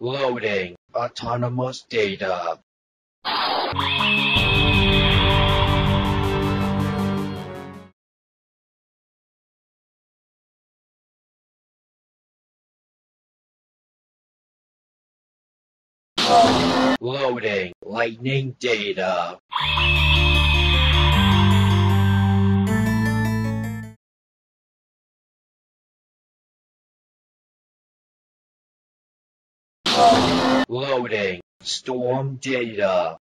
Loading autonomous data. Loading lightning data. Loading storm data.